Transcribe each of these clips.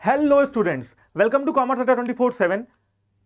Hello students welcome to commerce Adda twenty four seven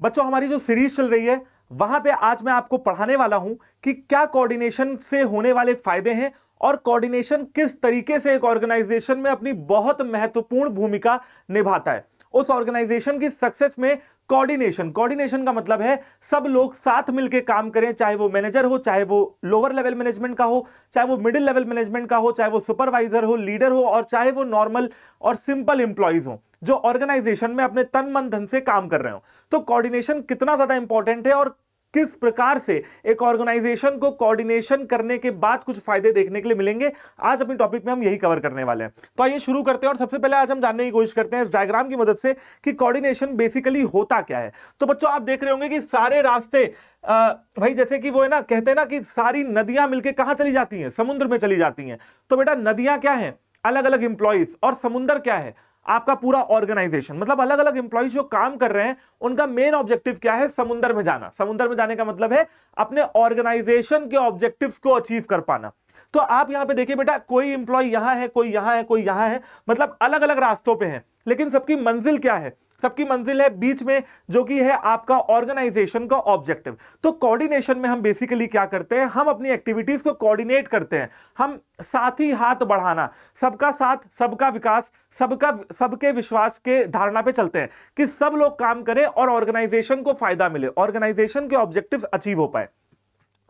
बच्चों, हमारी जो सीरीज़ चल रही है, वहाँ पे आज मैं आपको पढ़ाने वाला हूँ कि क्या कोऑर्डिनेशन से होने वाले फ़ायदे हैं और कोऑर्डिनेशन किस तरीके से एक ऑर्गेनाइजेशन में अपनी बहुत महत्वपूर्ण भूमिका निभाता है। उस ऑर्गेनाइजेशन की सक्सेस में कोऑर्डिनेशन कोऑर्डिनेशन का मतलब है, सब लोग साथ मिलकर काम करें, चाहे वो मैनेजर हो, चाहे वो लोअर लेवल मैनेजमेंट का हो, चाहे वो मिडिल लेवल मैनेजमेंट का हो, चाहे वो सुपरवाइजर हो लीडर हो, और चाहे वो नॉर्मल और सिंपल इंप्लॉइज हो, जो ऑर्गेनाइजेशन में अपने तन मन धन से काम कर रहे हो। तो कोऑर्डिनेशन कितना ज़्यादा इंपॉर्टेंट है और किस प्रकार से एक ऑर्गेनाइजेशन को कोऑर्डिनेशन करने के बाद कुछ फ़ायदे देखने के लिए मिलेंगे? आज अपने टॉपिक में हम यही कवर करने वाले हैं। तो आइए शुरू करते हैं और सबसे पहले आज हम जानने की कोशिश करते हैं डायग्राम की मदद से कि कोऑर्डिनेशन बेसिकली होता क्या है। तो बच्चों आप देख रहे होंगे कि सारे रास्ते आ, भाई जैसे कि वो है ना कहते हैं ना कि सारी नदियाँ मिलकर कहाँ चली जाती हैं? समुद्र में चली जाती हैं। तो बेटा नदियाँ क्या है? अलग अलग इंप्लॉइज और समुद्र क्या है? आपका पूरा ऑर्गेनाइजेशन मतलब अलग अलग इंप्लॉइज जो काम कर रहे हैं, उनका मेन ऑब्जेक्टिव क्या है? समुद्र में जाना। समुद्र में जाने का मतलब है अपने ऑर्गेनाइजेशन के ऑब्जेक्टिव को अचीव कर पाना। तो आप यहाँ पे देखिए बेटा, कोई इंप्लॉय यहाँ है, कोई यहाँ है, कोई यहाँ है मतलब अलग अलग रास्तों पे है, लेकिन सबकी मंजिल क्या है? सबकी मंजिल है बीच में, जो कि है आपका ऑर्गेनाइजेशन का ऑब्जेक्टिव तो कोऑर्डिनेशन में हम बेसिकली क्या करते हैं? हम अपनी एक्टिविटीज़ को कोऑर्डिनेट करते हैं। हम साथ ही हाथ बढ़ाना, सबका साथ, सबका विकास, सबका, सबके विश्वास के धारणा पे चलते हैं कि सब लोग काम करें और ऑर्गेनाइजेशन को फ़ायदा मिले ऑर्गेनाइजेशन के ऑब्जेक्टिव अचीव हो पाए।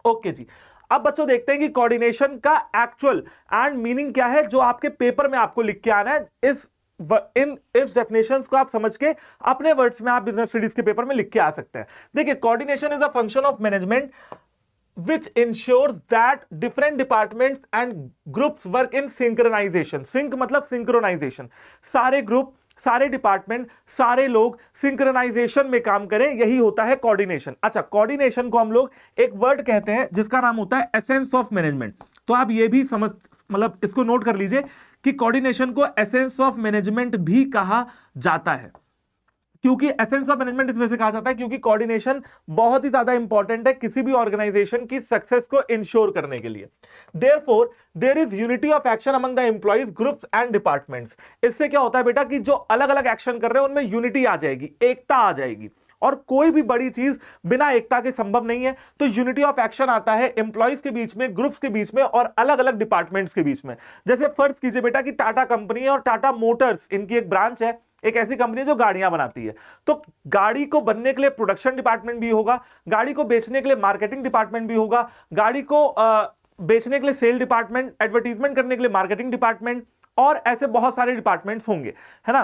ओके जी। अब बच्चों देखते हैं कि कोऑर्डिनेशन का एक्चुअल एंड मीनिंग क्या है, जो आपके पेपर में आपको लिख के आना है। इस इन, इस डेफिनेशन को आप समझ के अपने वर्ड्स में आप बिज़नेस स्टडीज़ के पेपर में लिख के आ सकते हैं। देखिए coordination is a function of management which ensures that different departments and groups work in synchronization sync मतलब synchronization सारे ग्रुप सारे डिपार्टमेंट सारे लोग सिंक्रोनाइजेशन में काम करें, यही होता है कोऑर्डिनेशन अच्छा कोऑर्डिनेशन को हम लोग एक वर्ड कहते हैं, जिसका नाम होता है एसेंस ऑफ़ मैनेजमेंट तो आप ये भी समझ मतलब इसको नोट कर लीजिए कि कोऑर्डिनेशन को एसेंस ऑफ़ मैनेजमेंट भी कहा जाता है। क्योंकि एसेंस ऑफ़ मैनेजमेंट इस वजह से कहा जाता है क्योंकि कोऑर्डिनेशन बहुत ही ज़्यादा इंपॉर्टेंट है किसी भी ऑर्गेनाइजेशन की सक्सेस को इंश्योर करने के लिए। Therefore there is unity of action among the employees groups and departments इससे क्या होता है बेटा कि जो अलग अलग एक्शन कर रहे हैं, उनमें यूनिटी आ जाएगी, एकता आ जाएगी। और कोई भी बड़ी चीज़ बिना एकता के संभव नहीं है। तो यूनिटी ऑफ़ एक्शन आता है एम्प्लॉइज के बीच में ग्रुप्स के बीच में और अलग अलग डिपार्टमेंट्स के बीच में। जैसे फ़र्ज़ कीजिए बेटा कि टाटा कंपनी और टाटा मोटर्स इनकी एक ब्रांच है एक ऐसी कंपनी है जो गाड़ियाँ बनाती है। तो गाड़ी को बनने के लिए प्रोडक्शन डिपार्टमेंट भी होगा गाड़ी को बेचने के लिए मार्केटिंग डिपार्टमेंट भी होगा गाड़ी को आ, बेचने के लिए सेल डिपार्टमेंट एडवर्टीजमेंट करने के लिए मार्केटिंग डिपार्टमेंट और ऐसे बहुत सारे डिपार्टमेंट्स होंगे है ना?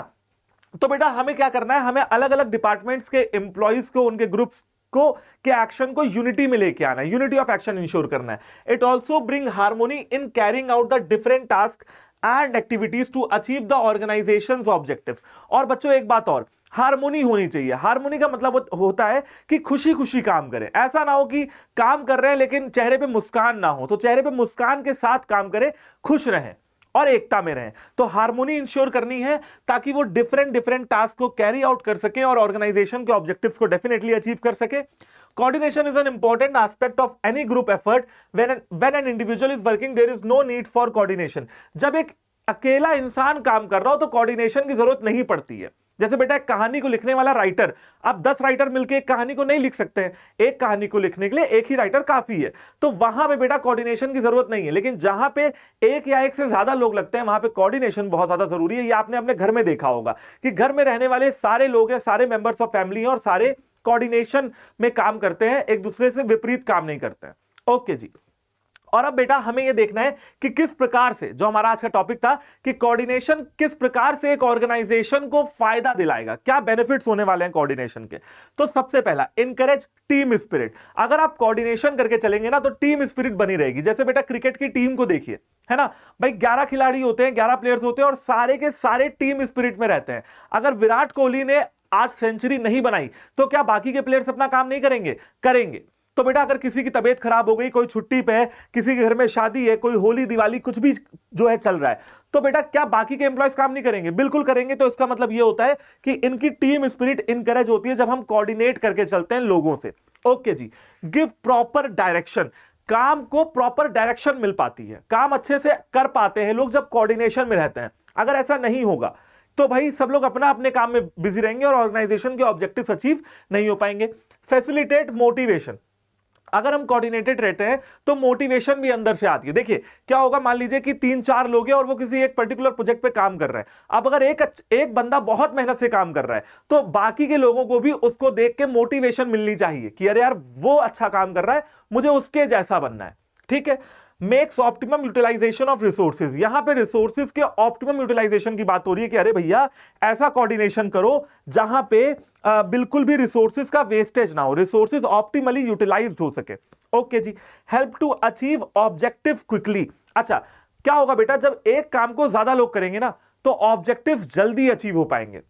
तो बेटा हमें क्या करना है? हमें अलग अलग डिपार्टमेंट्स के एम्प्लॉयज़ को, उनके ग्रुप्स को, के एक्शन को यूनिटी में लेके आना है। यूनिटी ऑफ़ एक्शन इंश्योर करना है। It also bring harmony in carrying out the different task and activities to achieve the organisation objective और बच्चों, एक बात और हारमोनी होनी चाहिए। हारमोनी का मतलब होता है कि खुशी खुशी काम करें। ऐसा ना हो कि काम कर रहे हैं, लेकिन चेहरे पे मुस्कान ना हो। तो चेहरे पे मुस्कान के साथ काम करें, खुश रहें। और एकता में रहें। तो हारमोनी इंश्योर करनी है ताकि वो डिफरेंट डिफरेंट टास्क को कैरी आउट कर सके और ऑर्गेनाइजेशन के ऑब्जेक्टिव्स को डेफिनेटली अचीव कर सके। Coordination is an important aspect of any group effort when an individual is working, there is no need for coordination. जब एक अकेला इंसान काम कर रहा हो तो कोऑर्डिनेशन की ज़रूरत नहीं पड़ती है। जैसे बेटा एक कहानी को लिखने वाला राइटर आप दस राइटर मिलकर एक कहानी को नहीं लिख सकते हैं। एक कहानी को लिखने के लिए एक ही राइटर काफ़ी है। तो वहाँ पे बेटा कोऑर्डिनेशन की ज़रूरत नहीं है, लेकिन जहाँ पे एक या एक से ज़्यादा लोग लगते हैं, वहाँ पे कोऑर्डिनेशन बहुत ज़्यादा ज़रूरी है। ये आपने अपने घर में देखा होगा कि घर में रहने वाले सारे लोग हैं, सारे मेंबर्स ऑफ़ फैमिली हैं और सारे कोऑर्डिनेशन में काम करते हैं, एक दूसरे से विपरीत काम नहीं करते हैं। ओके जी। और अब बेटा हमें यह देखना है कि किस प्रकार से, जो हमारा आज का टॉपिक था, कि कोऑर्डिनेशन किस प्रकार से एक ऑर्गेनाइजेशन को फ़ायदा दिलाएगा, क्या बेनिफिट्स होने वाले हैं कोऑर्डिनेशन के। तो सबसे पहला इनकरेज टीम स्पिरिट अगर आप कोऑर्डिनेशन करके चलेंगे ना तो टीम स्पिरिट बनी रहेगी। जैसे बेटा क्रिकेट की टीम को देखिए, है ना? भाई 11 खिलाड़ी होते हैं 11 प्लेयर्स होते हैं और सारे के सारे टीम स्पिरिट में रहते हैं। अगर विराट कोहली ने आज सेंचुरी नहीं बनाई तो क्या बाकी के प्लेयर्स अपना काम नहीं करेंगे? करेंगे। तो बेटा, अगर किसी की तबीयत खराब हो गई, कोई छुट्टी पे है, किसी के घर में शादी है, कोई होली, दिवाली, कुछ भी जो है चल रहा है तो बेटा, क्या बाकी के एम्प्लॉयज़ काम नहीं करेंगे? बिल्कुल करेंगे तो इसका मतलब ये होता है कि इनकी टीम स्पिरिट इनकरेज होती है जब हम कोऑर्डिनेट करके चलते हैं लोगों से। ओके जी गिव प्रॉपर डायरेक्शन काम को प्रॉपर डायरेक्शन मिल पाती है। काम अच्छे से कर पाते हैं लोग जब कोऑर्डिनेशन में रहते हैं। अगर ऐसा नहीं होगा तो भाई, सब लोग अपना अपने काम में बिज़ी रहेंगे और ऑर्गेनाइजेशन के ऑब्जेक्टिव अचीव नहीं हो पाएँगे। फैसिलिटेट मोटिवेशन अगर हम कोऑर्डिनेटेड रहते हैं तो मोटिवेशन भी अंदर से आती है। देखिए, क्या होगा, मान लीजिए कि तीन चार लोग हैं और वो किसी एक पर्टिकुलर प्रोजेक्ट पे काम कर रहे हैं। अब अगर एक एक बंदा बहुत मेहनत से काम कर रहा है तो बाकी के लोगों को भी उसको देख के मोटिवेशन मिलनी चाहिए कि अरे यार, वो अच्छा काम कर रहा है, मुझे उसके जैसा बनना है। ठीक है? Makes optimum utilisation of resources यहाँ पे रिसोर्सेज के ऑप्टिमम यूटिलाइजेशन की बात हो रही है कि अरे भैया ऐसा कोऑर्डिनेशन करो जहाँ पे आ, बिल्कुल भी रिसोर्सेज का वेस्टेज ना हो रिसोर्सेज ऑप्टिमली यूटिलाइज हो सके। Okay okay ji help to achieve objective quickly अच्छा क्या होगा बेटा जब एक काम को ज़्यादा लोग करेंगे ना तो ऑब्जेक्टिव जल्दी अचीव हो पाएँगे।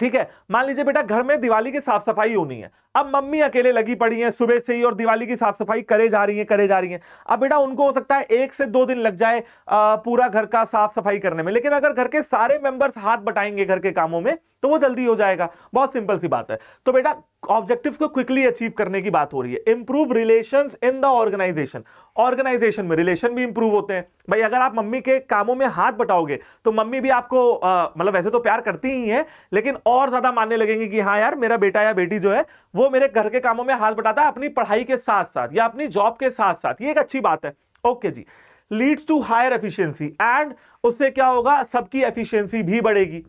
ठीक है? मान लीजिए बेटा घर में दिवाली की साफ़ सफ़ाई होनी है। अब मम्मी अकेले लगी पड़ी हैं सुबह से ही और दिवाली की साफ़ सफ़ाई करे जा रही हैं करे जा रही हैं। अब बेटा उनको हो सकता है एक से दो दिन लग जाए आ, पूरा घर का साफ़ सफ़ाई करने में। लेकिन अगर घर के सारे मेंबर्स हाथ बटाएँगे घर के कामों में तो वो जल्दी हो जाएगा। बहुत सिंपल सी बात है। तो बेटा ऑब्जेक्टिव्स को क्विकली अचीव करने की बात हो रही है। Improve relation in the organisation organisation में रिलेशन भी इंप्रूव होते हैं। भाई, अगर आप मम्मी के कामों में हाथ बटाओगे तो मम्मी भी आपको मतलब वैसे तो प्यार करती ही है, लेकिन और ज़्यादा मानने लगेंगे कि हाँ यार, मेरा बेटा या बेटी जो है, वो मेरे घर के कामों में हाथ बटाता है अपनी पढ़ाई के साथ साथ या अपनी जॉब के साथ साथ ये एक अच्छी बात है। Okay ji. Leads to higher efficiency and उससे क्या होगा? सबकी एफिशिएंसी भी बढ़ेगी।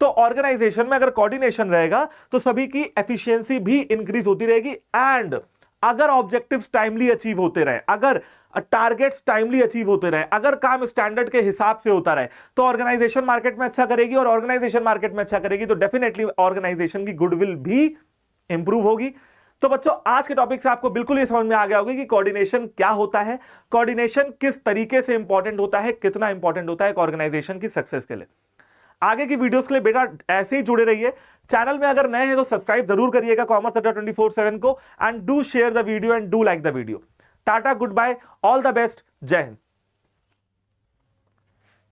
तो ऑर्गेनाइजेशन में अगर कोऑर्डिनेशन रहेगा तो सभी की एफिशिएंसी भी इंक्रीज होती रहेगी एंड अगर ऑब्जेक्टिव्स टाइमली अचीव होते रहे, अगर टारगेट्स टाइमली अचीव होते रहे, अगर काम स्टैंडर्ड के हिसाब से होता रहे तो ऑर्गेनाइजेशन मार्केट में अच्छा करेगी और ऑर्गेनाइजेशन मार्केट में अच्छा करेगी तो डेफिनेटली ऑर्गेनाइजेशन की गुडविल भी इंप्रूव होगी। तो बच्चों, आज के टॉपिक से आपको बिल्कुल ये समझ में आ गया होगा कि कोऑर्डिनेशन क्या होता है कोऑर्डिनेशन किस तरीके से इंपॉर्टेंट होता है, कितना इंपॉर्टेंट होता है एक ऑर्गेनाइजेशन की सक्सेस के लिए। आगे की वीडियोस के लिए बेटा ऐसे ही जुड़े रहिए। चैनल में अगर नए हैं तो सब्सक्राइब ज़रूर करिएगा commerce Adda twenty four seven को and do share the video and do like the video tata good bye all the best जय हिंद।